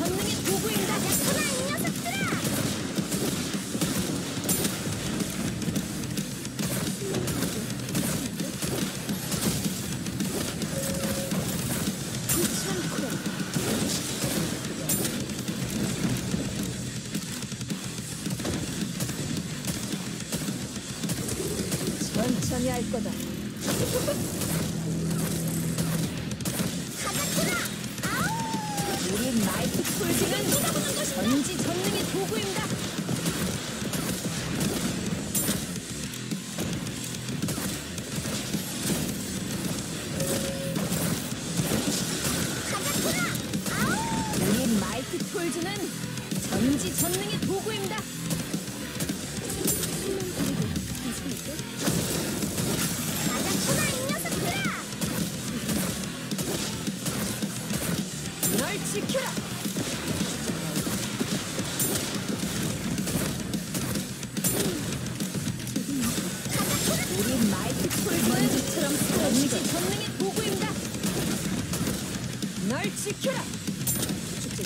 전능의 도구입니다. 약하나 이 녀석들아! 천천히 할 거다. 마이크 폴즈는 전지 전능의 도구입니다. 가자꾸나! 아우! 우리 마이크 폴즈는 전지 전능의 도구입니다. 지켜라! 우리 마이크 폴 먼지처럼 전지 전능의 도구입니다. 널 지켜라! 축제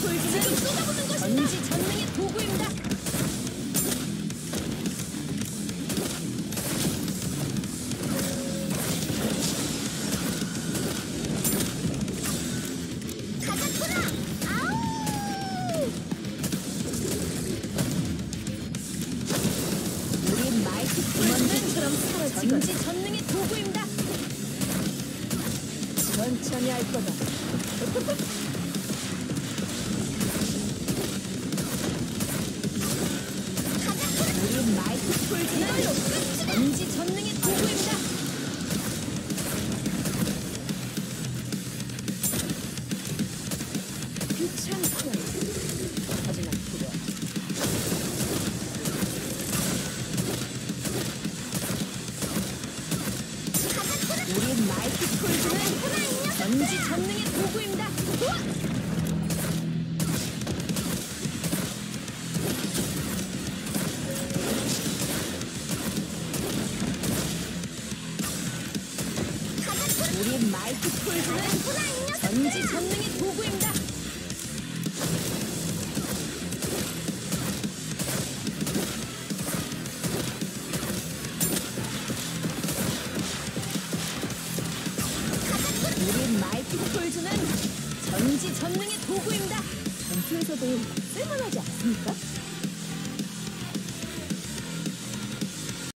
폴즈는 전지 전능의 도구입니다. 사라지건 전지 전능의 도구입니다. 천천히 할 거다. 우리 마이크 폴즈는 전지 전능의 도구입니다. 우리 마이크 폴즈는 전지 전능 우리 마이크 폴즈는 전지 전능의 도구입니다. 전투에서도 쓸만하지 않습니까?